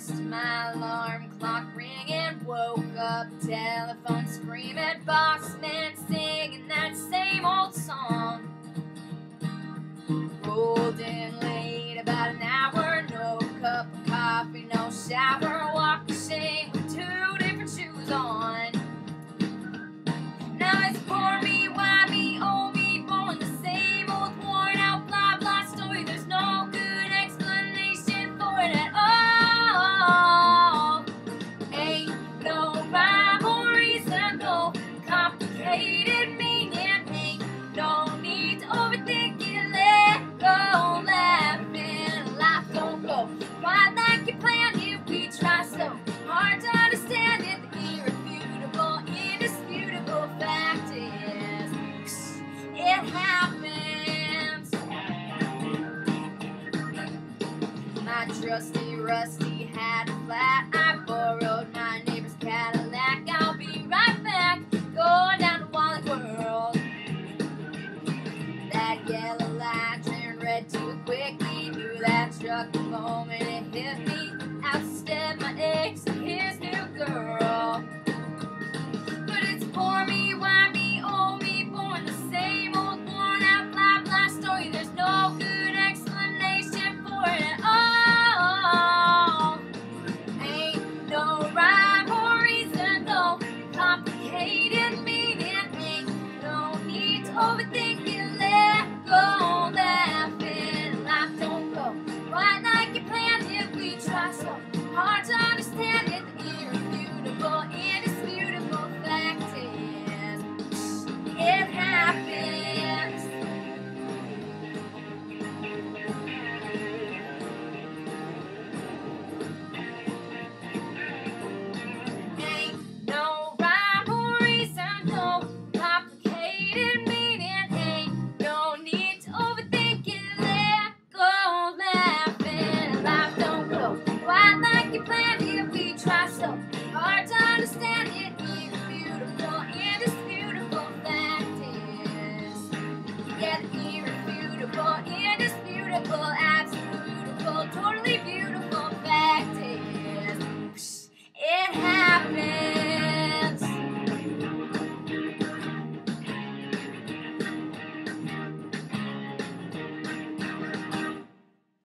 missed my alarm clock ring and Woke up, telephone screaming, boss man My trusty rusty had a flat. I borrowed my neighbor's Cadillac. I'll be right back. Going down to Wally World. That yellow light turned red too quickly. Knew that struck the moment it hit me. Out stepped my. your you planned.